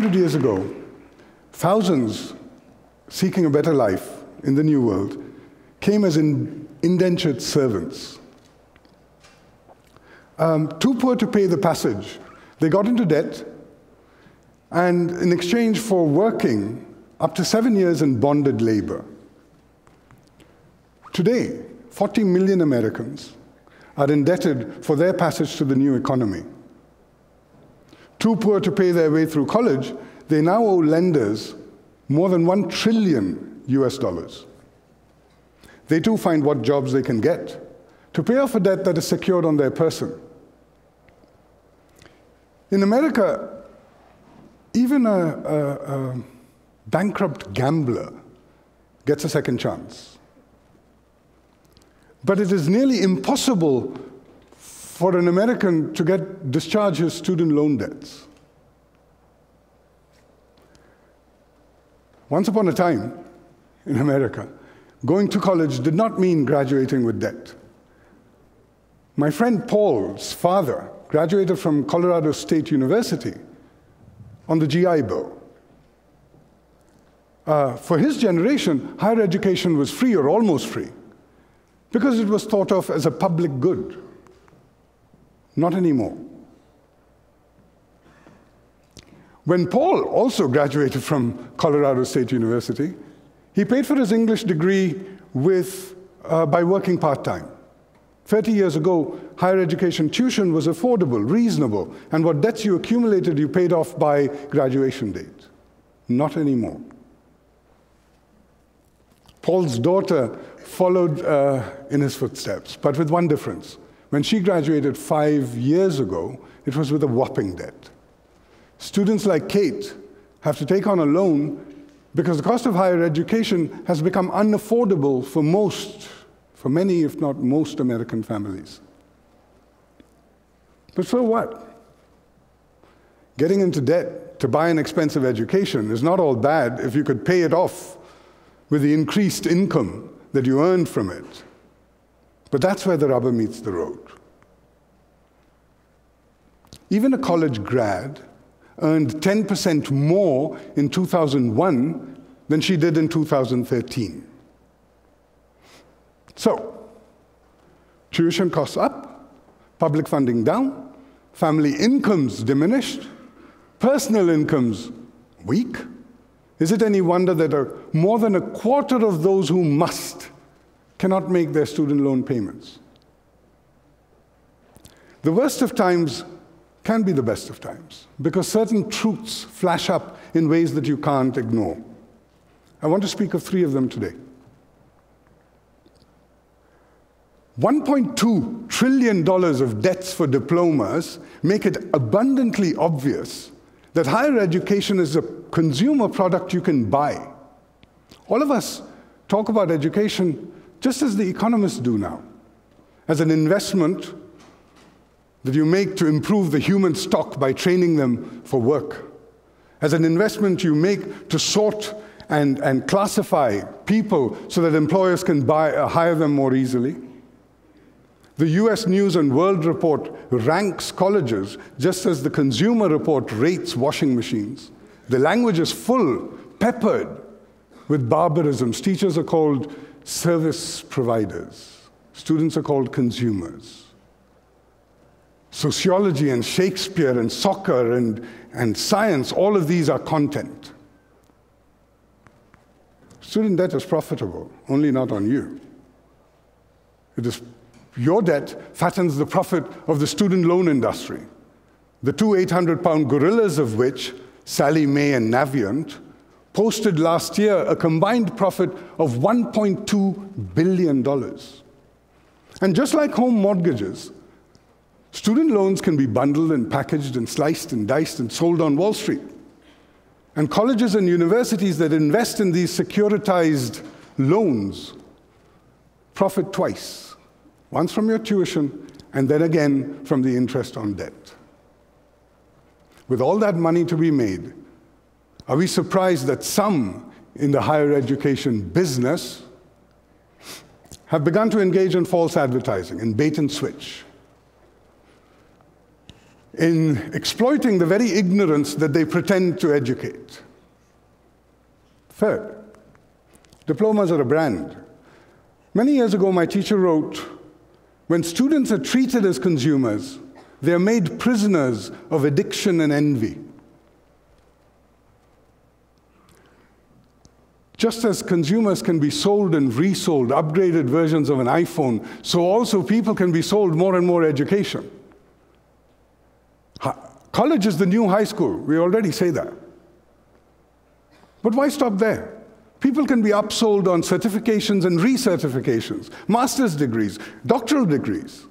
400 years ago, thousands seeking a better life in the New World came as in indentured servants. Um, too poor to pay the passage, they got into debt, and in exchange for working up to seven years in bonded labor. Today, 40 million Americans are indebted for their passage to the new economy. Too poor to pay their way through college, they now owe lenders more than 1 trillion US dollars. They too find what jobs they can get to pay off a debt that is secured on their person. In America, even a, a, a bankrupt gambler gets a second chance. But it is nearly impossible for an American to get discharge his student loan debts. Once upon a time in America, going to college did not mean graduating with debt. My friend Paul's father graduated from Colorado State University on the GI Bill. Uh, for his generation, higher education was free or almost free because it was thought of as a public good. Not anymore. When Paul also graduated from Colorado State University, he paid for his English degree with, uh, by working part time. 30 years ago, higher education tuition was affordable, reasonable, and what debts you accumulated you paid off by graduation date. Not anymore. Paul's daughter followed uh, in his footsteps, but with one difference. When she graduated five years ago, it was with a whopping debt. Students like Kate have to take on a loan because the cost of higher education has become unaffordable for most, for many, if not most, American families. But so what? Getting into debt to buy an expensive education is not all bad if you could pay it off with the increased income that you earned from it. But that's where the rubber meets the road. Even a college grad earned 10% more in 2001 than she did in 2013. So, tuition costs up, public funding down, family incomes diminished, personal incomes weak, is it any wonder that more than a quarter of those who must cannot make their student loan payments? The worst of times can be the best of times because certain truths flash up in ways that you can't ignore. I want to speak of three of them today. $1.2 trillion of debts for diplomas make it abundantly obvious that higher education is a consumer product you can buy. All of us talk about education just as the economists do now, as an investment that you make to improve the human stock by training them for work, as an investment you make to sort and, and classify people so that employers can buy, uh, hire them more easily. The US News and World Report ranks colleges just as the Consumer Report rates washing machines. The language is full, peppered with barbarisms. Teachers are called service providers, students are called consumers. Sociology and Shakespeare and soccer and, and science, all of these are content. Student debt is profitable, only not on you. It is your debt fattens the profit of the student loan industry, the two 800 pound gorillas of which, Sallie Mae and Navient, posted last year a combined profit of $1.2 billion. And just like home mortgages, student loans can be bundled and packaged and sliced and diced and sold on Wall Street. And colleges and universities that invest in these securitized loans profit twice once from your tuition, and then again from the interest on debt. With all that money to be made, are we surprised that some in the higher education business have begun to engage in false advertising and bait and switch? in exploiting the very ignorance that they pretend to educate. Third, diplomas are a brand. Many years ago, my teacher wrote when students are treated as consumers, they are made prisoners of addiction and envy. Just as consumers can be sold and resold upgraded versions of an iPhone, so also people can be sold more and more education. College is the new high school. We already say that. But why stop there? People can be upsold on certifications and recertifications, master's degrees, doctoral degrees.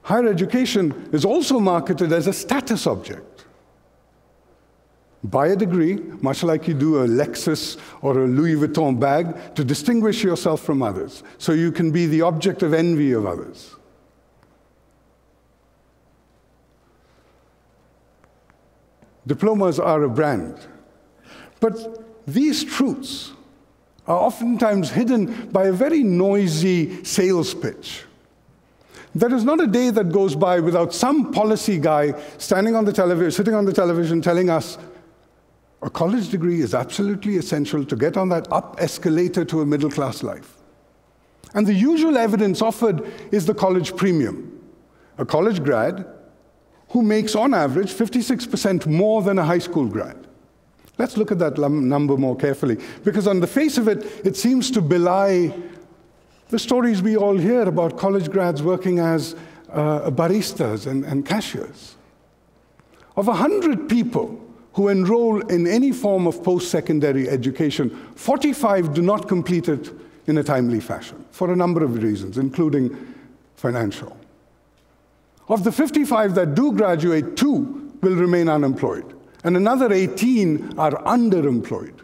Higher education is also marketed as a status object. Buy a degree, much like you do a Lexus or a Louis Vuitton bag, to distinguish yourself from others, so you can be the object of envy of others. Diplomas are a brand. But these truths are oftentimes hidden by a very noisy sales pitch. There is not a day that goes by without some policy guy standing on the television, sitting on the television telling us a college degree is absolutely essential to get on that up escalator to a middle class life. And the usual evidence offered is the college premium. A college grad who makes, on average, 56% more than a high school grad. Let's look at that number more carefully, because on the face of it, it seems to belie the stories we all hear about college grads working as uh, baristas and, and cashiers. Of 100 people who enroll in any form of post secondary education, 45 do not complete it in a timely fashion for a number of reasons, including financial. Of the 55 that do graduate, two will remain unemployed, and another 18 are underemployed.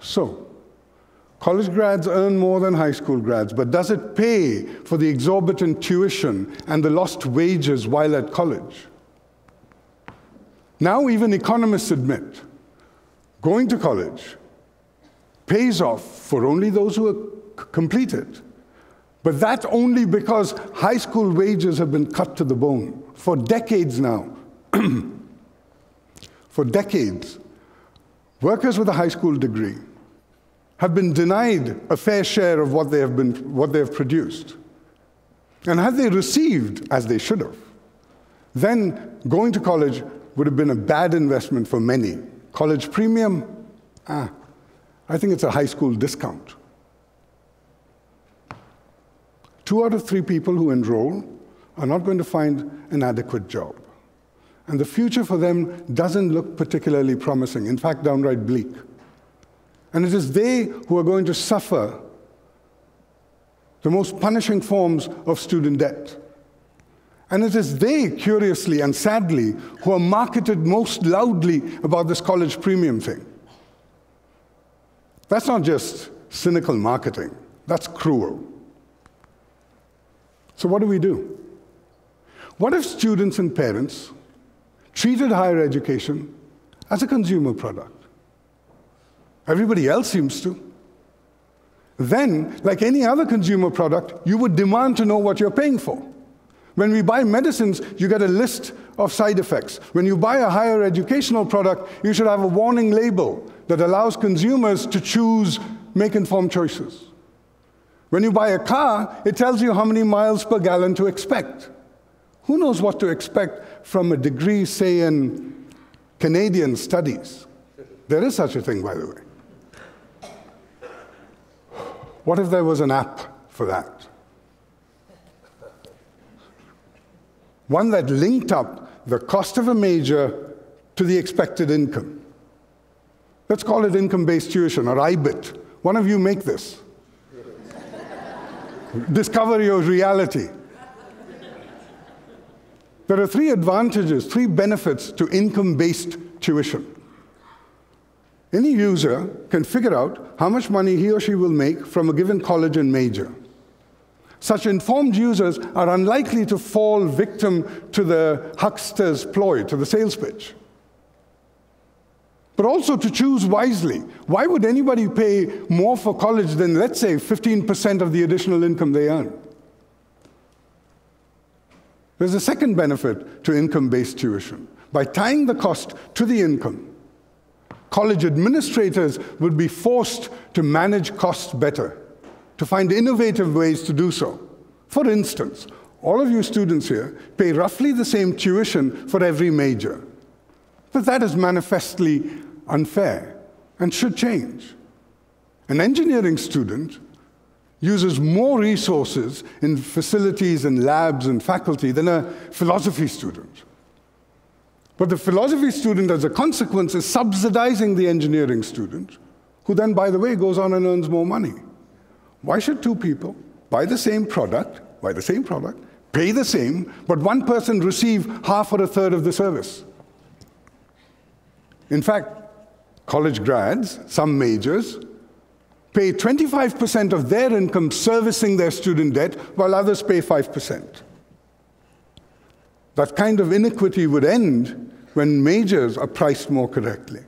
So, college grads earn more than high school grads, but does it pay for the exorbitant tuition and the lost wages while at college? Now, even economists admit going to college pays off for only those who are completed but that only because high school wages have been cut to the bone for decades now. for decades, workers with a high school degree have been denied a fair share of what they have, been, what they have produced. And had they received, as they should have, then going to college would have been a bad investment for many. College premium, ah, I think it's a high school discount. Two out of three people who enroll are not going to find an adequate job. And the future for them doesn't look particularly promising, in fact, downright bleak. And it is they who are going to suffer the most punishing forms of student debt. And it is they, curiously and sadly, who are marketed most loudly about this college premium thing. That's not just cynical marketing, that's cruel. So, what do we do? What if students and parents treated higher education as a consumer product? Everybody else seems to. Then, like any other consumer product, you would demand to know what you're paying for. When we buy medicines, you get a list of side effects. When you buy a higher educational product, you should have a warning label that allows consumers to choose, make informed choices. When you buy a car, it tells you how many miles per gallon to expect. Who knows what to expect from a degree, say, in Canadian studies? There is such a thing, by the way. What if there was an app for that? One that linked up the cost of a major to the expected income. Let's call it income based tuition or IBIT. One of you make this. Discover your reality. There are three advantages, three benefits to income based tuition. Any user can figure out how much money he or she will make from a given college and major. Such informed users are unlikely to fall victim to the huckster's ploy, to the sales pitch but also to choose wisely. Why would anybody pay more for college than, let's say, 15% of the additional income they earn? There's a second benefit to income based tuition. By tying the cost to the income, college administrators would be forced to manage costs better, to find innovative ways to do so. For instance, all of you students here pay roughly the same tuition for every major. But that is manifestly unfair and should change. An engineering student uses more resources in facilities and labs and faculty than a philosophy student. But the philosophy student, as a consequence, is subsidizing the engineering student, who then, by the way, goes on and earns more money. Why should two people buy the same product, buy the same product, pay the same, but one person receive half or a third of the service? In fact, college grads, some majors, pay 25% of their income servicing their student debt, while others pay 5%. That kind of inequity would end when majors are priced more correctly.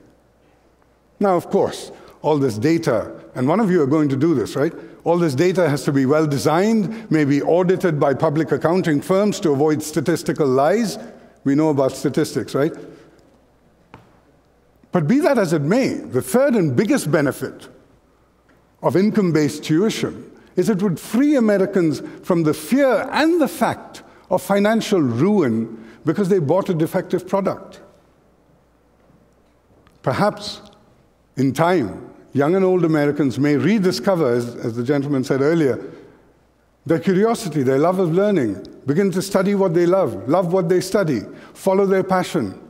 Now, of course, all this data, and one of you are going to do this, right? All this data has to be well designed, maybe audited by public accounting firms to avoid statistical lies. We know about statistics, right? But be that as it may, the third and biggest benefit of income based tuition is it would free Americans from the fear and the fact of financial ruin because they bought a defective product. Perhaps in time, young and old Americans may rediscover, as, as, the gentleman said earlier, their curiosity, their love of learning, begin to study what they love, love what they study, follow their passion,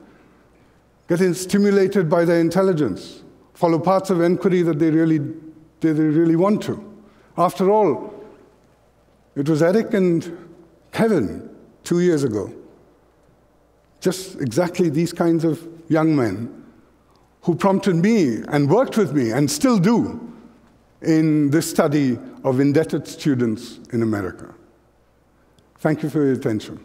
get stimulated by their intelligence, follow paths of inquiry that they really, they really want to. After all, it was Eric and Kevin two years ago. Just exactly these kinds of young men who prompted me and worked with me and still do in this study of indebted students in America. Thank you for your attention.